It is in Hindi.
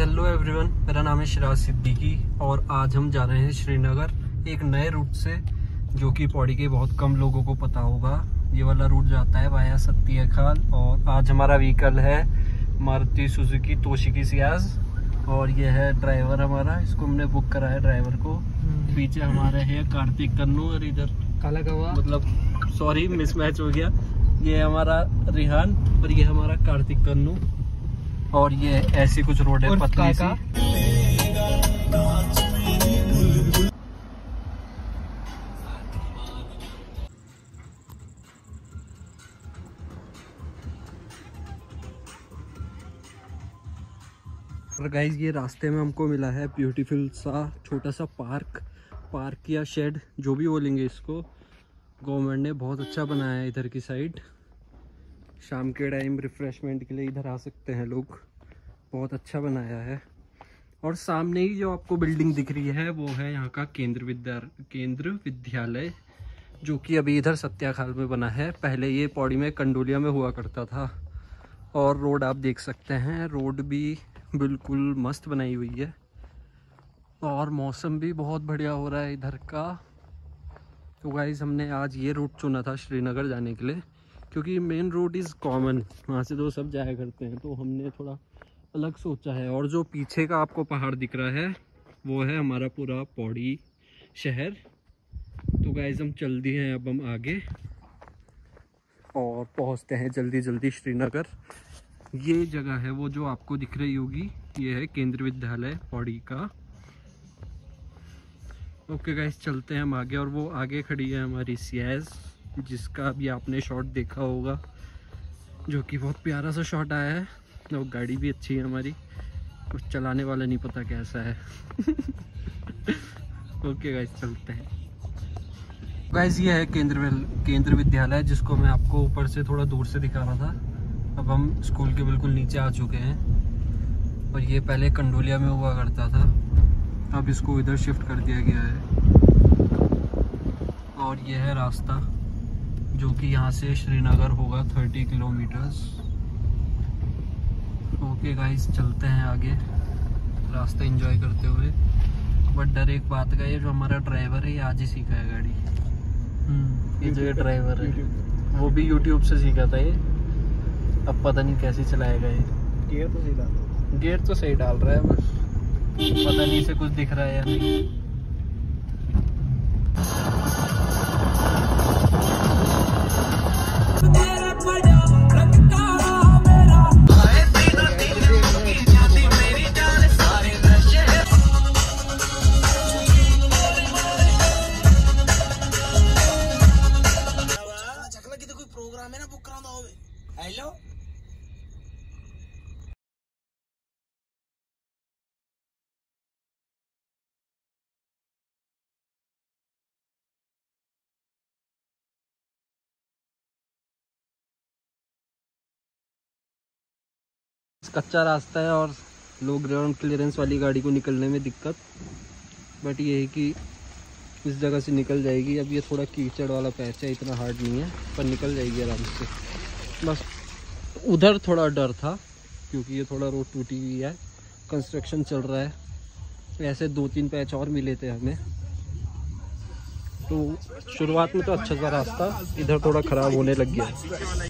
हेलो एवरीवन मेरा नाम है शिराज सिद्दीकी और आज हम जा रहे हैं श्रीनगर एक नए रूट से जो कि पौड़ी के बहुत कम लोगों को पता होगा। ये वाला रूट जाता है वाया सत्तिया खाल और आज हमारा व्हीकल है मारुति सुजुकी तोशिकी सियाज और ये है ड्राइवर हमारा। इसको हमने बुक करा है ड्राइवर को। पीछे हमारे है कार्तिक कन्नू और इधर काला कौवा मतलब सॉरी मिसमैच हो गया। ये हमारा रिहान और ये हमारा कार्तिक कन्नू। और ये ऐसी कुछ रोड है पतली सी। और गाइज़ ये रास्ते में हमको मिला है ब्यूटीफुल सा छोटा सा पार्क पार्क या शेड जो भी बोलेंगे इसको गवर्नमेंट ने बहुत अच्छा बनाया है इधर की साइड शाम के टाइम रिफ्रेशमेंट के लिए इधर आ सकते हैं लोग। बहुत अच्छा बनाया है। और सामने ही जो आपको बिल्डिंग दिख रही है, वो है यहाँ का केंद्र विद्या केंद्र विद्यालय, जो कि अभी इधर सत्याखाल में बना है। पहले ये पौड़ी में कंडोलिया में हुआ करता था। और रोड आप देख सकते हैं, रोड भी बिल्कुल मस्त बनाई हुई है। और मौसम भी बहुत बढ़िया हो रहा है इधर का। तो गाइज़ हमने आज ये रूट चुना था श्रीनगर जाने के लिए। क्योंकि मेन रोड इज़ कॉमन वहाँ से तो सब जाया करते हैं तो हमने थोड़ा अलग सोचा है। और जो पीछे का आपको पहाड़ दिख रहा है, वो है हमारा पूरा पौड़ी शहर। तो गाइज़ हम चल दिए हैं, अब हम आगे। और पहुँचते हैं जल्दी जल्दी श्रीनगर। ये जगह है वो जो आपको दिख रही होगी। ये है केंद्र विद्यालय पौड़ी का। ओके गाइस चलते हैं हम आगे। और वो आगे खड़ी है हमारी सियाज जिसका भी आपने शॉट देखा होगा, जो कि बहुत प्यारा सा शॉट आया है। और गाड़ी भी अच्छी है हमारी। कुछ चलाने वाला नहीं पता कैसा है। ओके गाइस चलते हैं। गाइस ये है केंद्र केंद्र विद्यालय, जिसको मैं आपको ऊपर से थोड़ा दूर से दिखा रहा था। अब हम स्कूल के बिल्कुल नीचे आ चुके हैं। और ये पहले कंडोलिया में हुआ करता था। अब इसको इधर शिफ्ट कर दिया गया है। और ये है रास्ता। जो कि यहाँ से श्रीनगर होगा थर्टी किलोमीटर्स। ओके गाइस चलते हैं आगे। रास्ता एंजॉय करते हुए। बट डर एक बात का ये जो हमारा ड्राइवर है ये आज ही सीखा है गाड़ी। ये जो ये ड्राइवर है। वो भी यूट्यूब से सीखा था ये। अब पता नहीं कैसे चलाएगा ये। गियर तो सीधा गेट तो सही डाल रहा है बस। पता नहीं से कुछ दिख रहा है या नहीं। कच्चा रास्ता है और लो ग्राउंड क्लियरेंस वाली गाड़ी को निकलने में दिक्कत। बट ये है कि इस जगह से निकल जाएगी। अब ये थोड़ा कीचड़ वाला पैच है, इतना हार्ड नहीं है, पर निकल जाएगी आराम से। बस उधर थोड़ा डर था, क्योंकि ये थोड़ा रोड टूटी हुई है कंस्ट्रक्शन चल रहा है। ऐसे दो तीन पैच और मिले थे हमें। तो शुरुआत में तो अच्छा सा रास्ता, इधर थोड़ा ख़राब होने लग गया।